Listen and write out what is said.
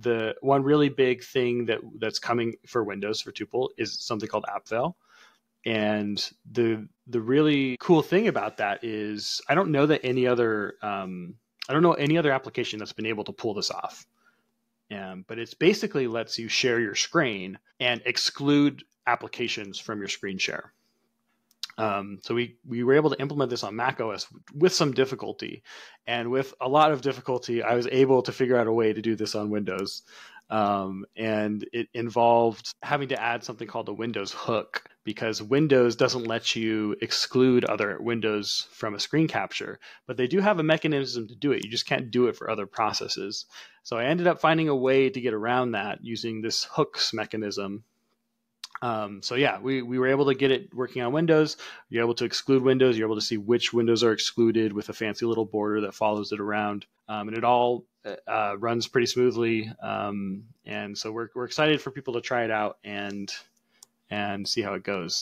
the one really big thing that that's coming for Windows for Tuple is something called AppVeil. And the the really cool thing about that is I don't know that any other um, I don't know any other application that's been able to pull this off. Um, but it's basically lets you share your screen and exclude applications from your screen share. Um, so we we were able to implement this on Mac OS with some difficulty, and with a lot of difficulty, I was able to figure out a way to do this on Windows. Um, and it involved having to add something called the Windows hook because Windows doesn't let you exclude other windows from a screen capture, but they do have a mechanism to do it. You just can't do it for other processes. So I ended up finding a way to get around that using this hooks mechanism um, so yeah, we, we were able to get it working on Windows. You're able to exclude windows. You're able to see which windows are excluded with a fancy little border that follows it around, um, and it all uh, runs pretty smoothly. Um, and so we're we're excited for people to try it out and and see how it goes.